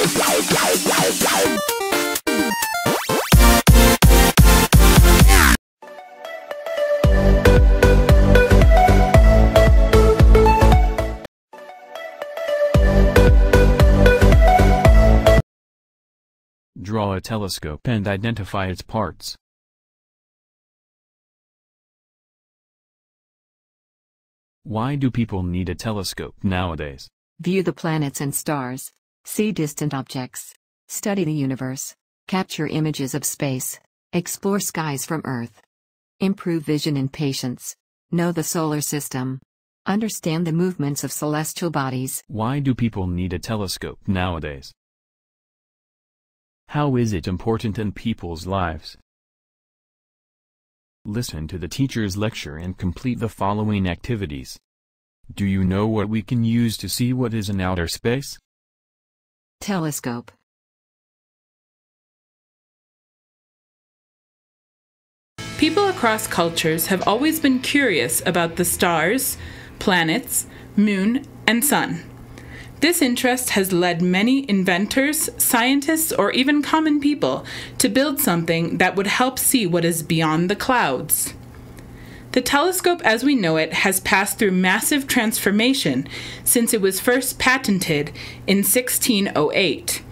Draw a telescope and identify its parts. Why do people need a telescope nowadays? View the planets and stars. See distant objects. Study the universe. Capture images of space. Explore skies from Earth. Improve vision and patience. Know the solar system. Understand the movements of celestial bodies. Why do people need a telescope nowadays? How is it important in people's lives? Listen to the teacher's lecture and complete the following activities. Do you know what we can use to see what is in outer space? Telescope. People across cultures have always been curious about the stars, planets, moon, and sun. This interest has led many inventors, scientists, or even common people to build something that would help see what is beyond the clouds. The telescope as we know it has passed through massive transformation since it was first patented in 1608.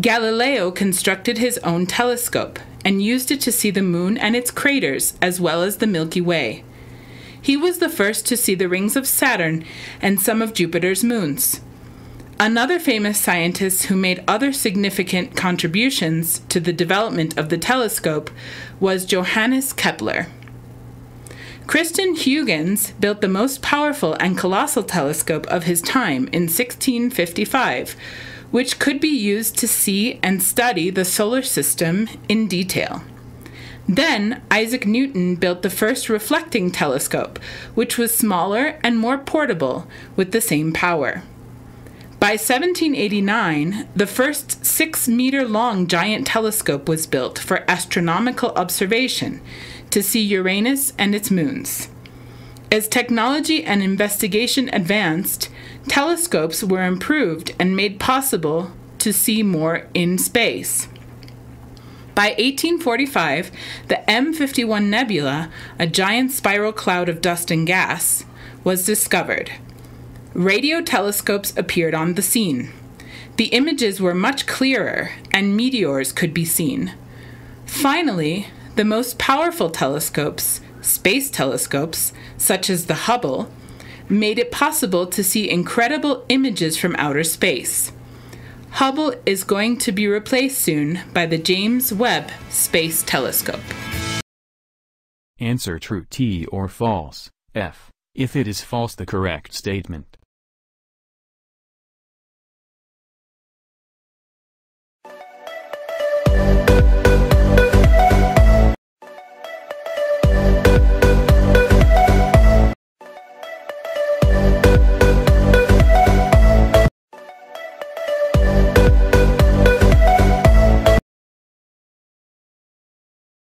Galileo constructed his own telescope and used it to see the moon and its craters as well as the Milky Way. He was the first to see the rings of Saturn and some of Jupiter's moons. Another famous scientist who made other significant contributions to the development of the telescope was Johannes Kepler. Christian Huygens built the most powerful and colossal telescope of his time in 1655, which could be used to see and study the solar system in detail. Then, Isaac Newton built the first reflecting telescope, which was smaller and more portable with the same power. By 1789, the first six meter long giant telescope was built for astronomical observation to see Uranus and its moons. As technology and investigation advanced, telescopes were improved and made possible to see more in space. By 1845, the M51 Nebula, a giant spiral cloud of dust and gas, was discovered radio telescopes appeared on the scene. The images were much clearer, and meteors could be seen. Finally, the most powerful telescopes, space telescopes, such as the Hubble, made it possible to see incredible images from outer space. Hubble is going to be replaced soon by the James Webb Space Telescope. Answer true T or false, F. If it is false the correct statement